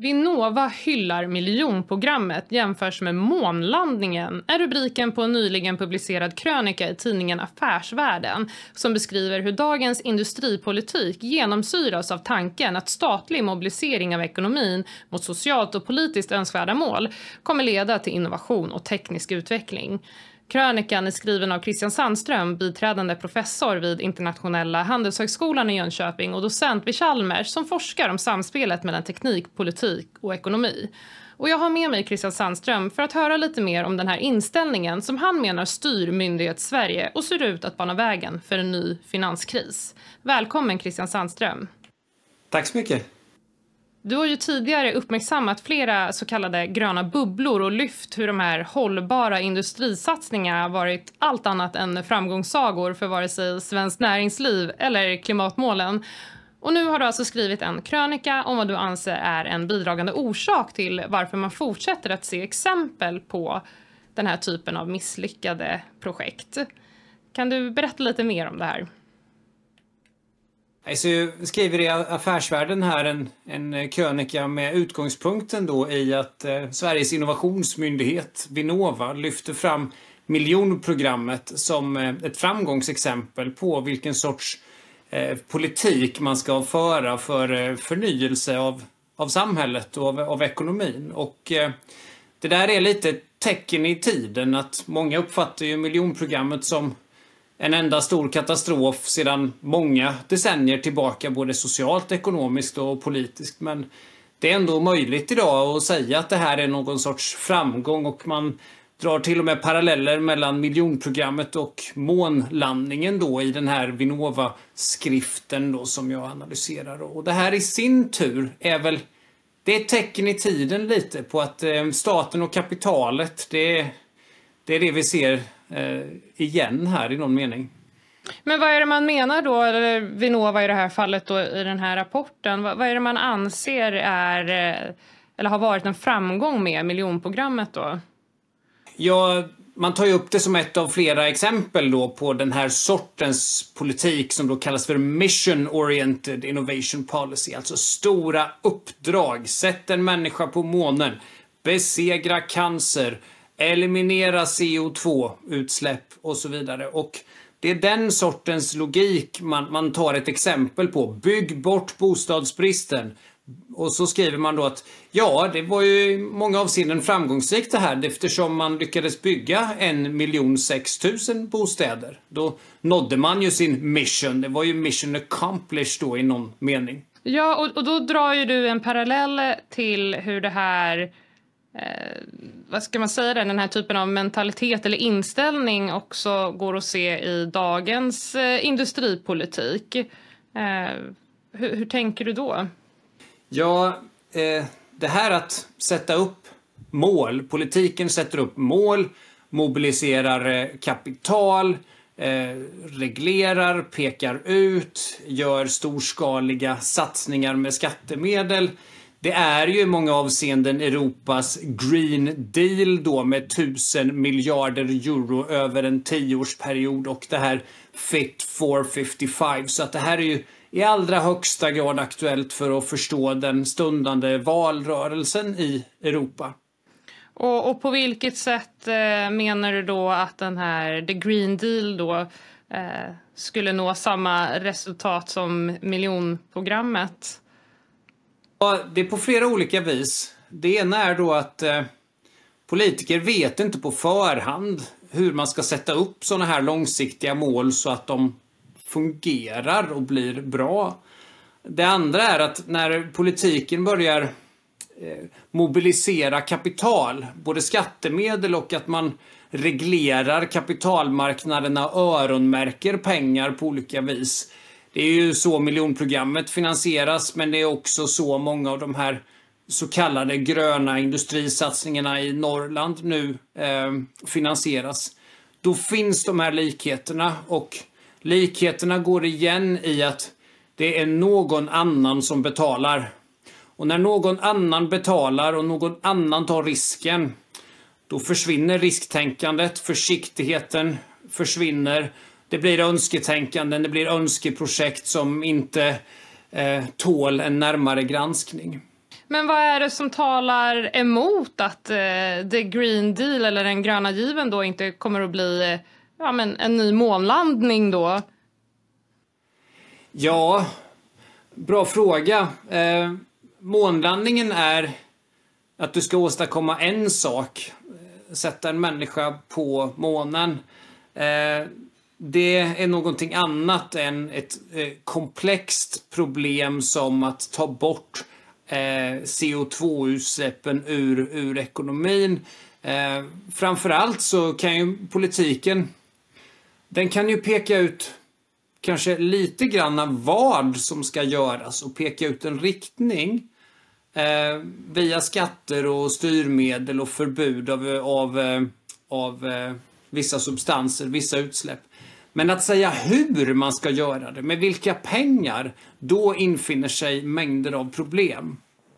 Vinnova hyllar miljonprogrammet jämförs med månlandningen är rubriken på en nyligen publicerad krönika i tidningen Affärsvärlden som beskriver hur dagens industripolitik genomsyras av tanken att statlig mobilisering av ekonomin mot socialt och politiskt önskvärda mål kommer leda till innovation och teknisk utveckling. Krönikan är skriven av Christian Sandström, biträdande professor vid Internationella handelshögskolan i Jönköping och docent vid Chalmers som forskar om samspelet mellan teknik, politik och ekonomi. Och jag har med mig Christian Sandström för att höra lite mer om den här inställningen som han menar styr myndighets-Sverige och ser ut att bana vägen för en ny finanskris. Välkommen Christian Sandström. Tack så mycket. Du har ju tidigare uppmärksammat flera så kallade gröna bubblor och lyft hur de här hållbara industrisatsningarna varit allt annat än framgångssagor för vare sig svenskt näringsliv eller klimatmålen. Och nu har du alltså skrivit en krönika om vad du anser är en bidragande orsak till varför man fortsätter att se exempel på den här typen av misslyckade projekt. Kan du berätta lite mer om det här? Så jag skriver i Affärsvärlden här en, en krönika med utgångspunkten då i att eh, Sveriges innovationsmyndighet Vinnova lyfter fram miljonprogrammet som eh, ett framgångsexempel på vilken sorts eh, politik man ska föra för eh, förnyelse av, av samhället och av, av ekonomin. Och eh, det där är lite tecken i tiden att många uppfattar ju miljonprogrammet som en enda stor katastrof sedan många decennier tillbaka, både socialt, ekonomiskt och politiskt. Men det är ändå möjligt idag att säga att det här är någon sorts framgång och man drar till och med paralleller mellan miljonprogrammet och månlandningen då i den här Vinnova-skriften då som jag analyserar. Och det här i sin tur är väl det är ett tecken i tiden lite på att eh, staten och kapitalet, det, det är det vi ser igen här i någon mening. Men vad är det man menar då, eller Vinnova i det här fallet då, i den här rapporten? Vad, vad är det man anser är, eh, eller har varit en framgång med miljonprogrammet då? Ja, man tar ju upp det som ett av flera exempel då på den här sortens politik som då kallas för Mission Oriented Innovation Policy. Alltså stora uppdrag. Sätt en människa på månen. Besegra cancer eliminera CO2-utsläpp och så vidare. Och det är den sortens logik man, man tar ett exempel på. Bygg bort bostadsbristen. Och så skriver man då att ja, det var ju i många avseenden framgångsrikt det här eftersom man lyckades bygga en miljon sex tusen bostäder. Då nådde man ju sin mission. Det var ju mission accomplished då i någon mening. Ja, och, och då drar ju du en parallell till hur det här eh, vad ska man säga, den här typen av mentalitet eller inställning också går att se i dagens eh, industripolitik. Eh, hur, hur, tänker du då? Ja, eh, det här att sätta upp mål. Politiken sätter upp mål, mobiliserar eh, kapital, eh, reglerar, pekar ut, gör storskaliga satsningar med skattemedel det är ju i många avseenden Europas Green Deal då med tusen miljarder euro över en tioårsperiod och det här Fit for 55. Så att det här är ju i allra högsta grad aktuellt för att förstå den stundande valrörelsen i Europa. Och, och på vilket sätt eh, menar du då att den här The Green Deal då eh, skulle nå samma resultat som miljonprogrammet? Ja, det är på flera olika vis. Det ena är då att eh, politiker vet inte på förhand hur man ska sätta upp sådana här långsiktiga mål så att de fungerar och blir bra. Det andra är att när politiken börjar eh, mobilisera kapital, både skattemedel och att man reglerar kapitalmarknaderna, öronmärker pengar på olika vis det är ju så miljonprogrammet finansieras men det är också så många av de här så kallade gröna industrisatsningarna i Norrland nu eh, finansieras. Då finns de här likheterna och likheterna går igen i att det är någon annan som betalar. Och när någon annan betalar och någon annan tar risken då försvinner risktänkandet, försiktigheten försvinner det blir önsketänkanden, det blir önskeprojekt som inte eh, tål en närmare granskning. Men vad är det som talar emot att eh, the green deal eller den gröna given då inte kommer att bli eh, ja, men en ny månlandning då? Ja, bra fråga. Eh, månlandningen är att du ska åstadkomma en sak. Sätta en människa på månen. Eh, det är någonting annat än ett eh, komplext problem som att ta bort eh, CO2-utsläppen ur, ur ekonomin. Eh, framförallt så kan ju politiken, den kan ju peka ut kanske lite grann vad som ska göras och peka ut en riktning eh, via skatter och styrmedel och förbud av, av, eh, av eh, vissa substanser, vissa utsläpp. Men att säga hur man ska göra det, med vilka pengar, då infinner sig mängder av problem.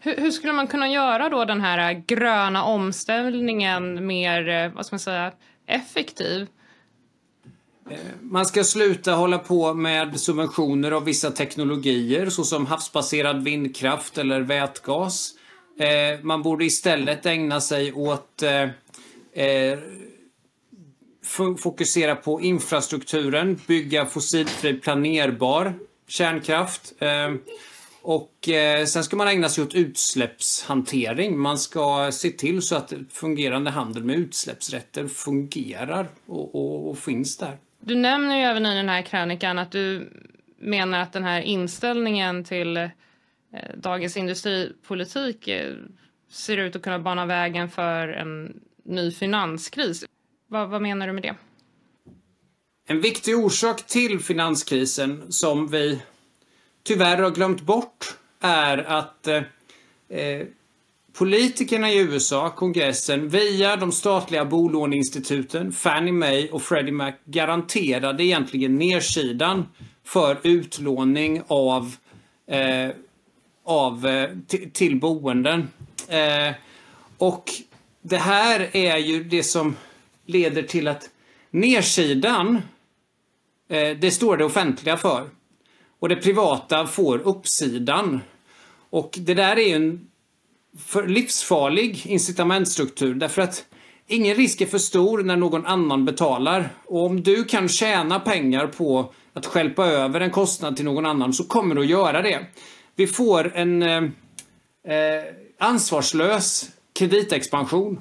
Hur, hur, skulle man kunna göra då den här gröna omställningen mer, eh, vad ska man säga, effektiv? Eh, man ska sluta hålla på med subventioner av vissa teknologier såsom havsbaserad vindkraft eller vätgas. Eh, man borde istället ägna sig åt fokusera på infrastrukturen, bygga fossilfri planerbar kärnkraft. Ehm, och eh, sen ska man ägna sig åt utsläppshantering. Man ska se till så att fungerande handel med utsläppsrätter fungerar och, och, och finns där. Du nämner ju även i den här krönikan att du menar att den här inställningen till eh, dagens industripolitik eh, ser ut att kunna bana vägen för en ny finanskris. Vad, vad menar du med det? En viktig orsak till finanskrisen som vi tyvärr har glömt bort är att eh, eh politikerna i USA, kongressen, via de statliga bolåneinstituten, Fannie Mae och Freddie Mac garanterade egentligen nersidan för utlåning av, eh, av eh, till boenden. Eh, och det här är ju det som leder till att nedsidan, eh, det står det offentliga för. Och det privata får uppsidan. Och det där är ju en för livsfarlig incitamentstruktur därför att ingen risk är för stor när någon annan betalar. Och om du kan tjäna pengar på att skälpa över en kostnad till någon annan så kommer du att göra det. Vi får en eh, eh ansvarslös kreditexpansion.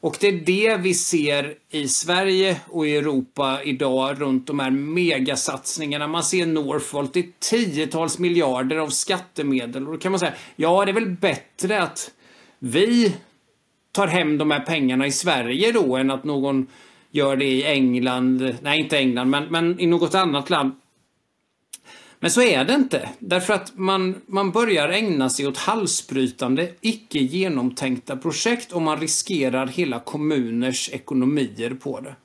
Och det är det vi ser i Sverige och i Europa idag runt de här megasatsningarna. Man ser Northvolt, det är tiotals miljarder av skattemedel. Och då kan man säga, ja det är väl bättre att vi tar hem de här pengarna i Sverige då än att någon gör det i England, nej inte England, men, men i något annat land. Men så är det inte. Därför att man, man börjar ägna sig åt halsbrytande, icke genomtänkta projekt och man riskerar hela kommuners ekonomier på det.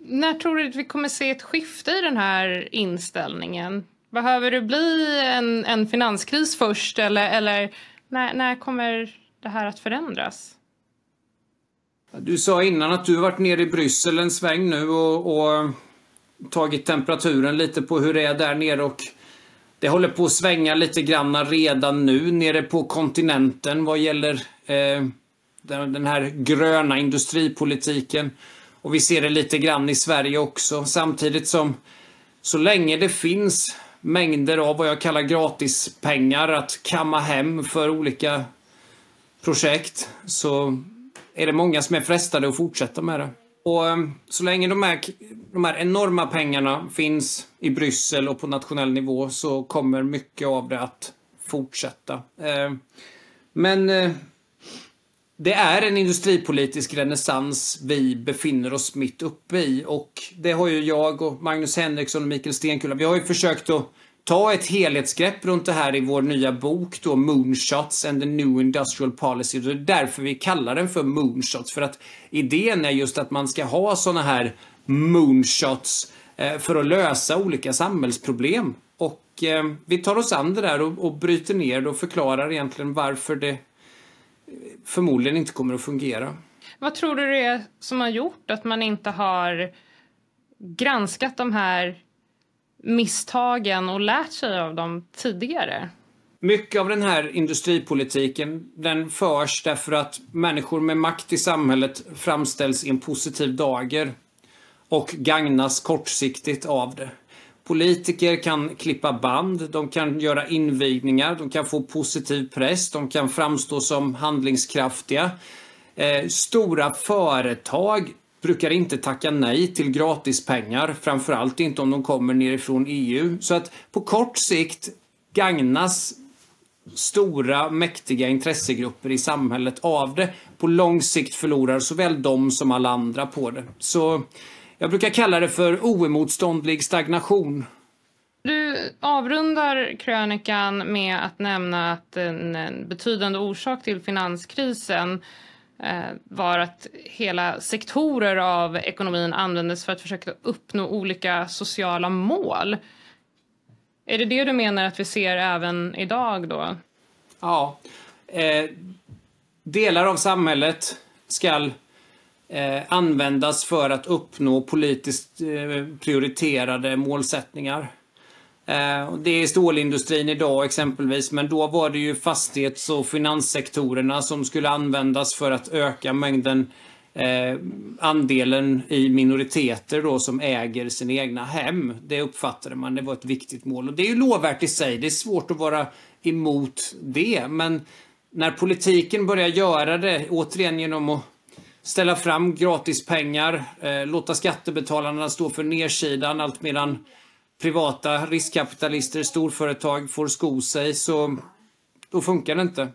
När tror du att vi kommer se ett skifte i den här inställningen? Behöver det bli en, en finanskris först eller, eller när, när kommer det här att förändras? Du sa innan att du varit nere i Bryssel en sväng nu och, och tagit temperaturen lite på hur det är där nere och det håller på att svänga lite grann redan nu nere på kontinenten vad gäller eh, den här gröna industripolitiken. Och vi ser det lite grann i Sverige också samtidigt som så länge det finns mängder av vad jag kallar gratispengar att kamma hem för olika projekt så är det många som är frestade att fortsätta med det. Och eh, så länge de här, de här enorma pengarna finns i Bryssel och på nationell nivå så kommer mycket av det att fortsätta. Eh, men eh, det är en industripolitisk renässans vi befinner oss mitt uppe i och det har ju jag och Magnus Henriksson och Mikael Stenkulla, vi har ju försökt att ta ett helhetsgrepp runt det här i vår nya bok då, Moonshots and the New Industrial Policy. Det är därför vi kallar den för Moonshots. För att idén är just att man ska ha såna här moonshots eh, för att lösa olika samhällsproblem. Och eh, vi tar oss an det där och, och bryter ner det och förklarar egentligen varför det eh, förmodligen inte kommer att fungera. Vad tror du det är som har gjort att man inte har granskat de här misstagen och lärt sig av dem tidigare? mycket av den här industripolitiken den förs därför att människor med makt i samhället framställs i en positiv dager och gagnas kortsiktigt av det. Politiker kan klippa band, de kan göra invigningar, de kan få positiv press, de kan framstå som handlingskraftiga. Eh, stora företag brukar inte tacka nej till gratispengar, framförallt inte om de kommer nerifrån EU. Så att på kort sikt gagnas stora mäktiga intressegrupper i samhället av det. På lång sikt förlorar såväl de som alla andra på det. Så jag brukar kalla det för oemotståndlig stagnation. Du avrundar krönikan med att nämna att en, betydande orsak till finanskrisen Eh, var att hela sektorer av ekonomin användes för att försöka uppnå olika sociala mål. Är det det du menar att vi ser även idag då? Ja. Eh, delar av samhället ska eh, användas för att uppnå politiskt eh, prioriterade målsättningar. Eh, det är stålindustrin idag exempelvis, men då var det ju fastighets och finanssektorerna som skulle användas för att öka mängden eh, andelen i minoriteter då som äger sina egna hem. Det uppfattade man, det var ett viktigt mål. Och det är ju lovvärt i sig, det är svårt att vara emot det, men när politiken börjar göra det, återigen genom att ställa fram gratispengar, eh, låta skattebetalarna stå för nedsidan allt medan privata riskkapitalister, storföretag får sko sig, så då funkar det inte.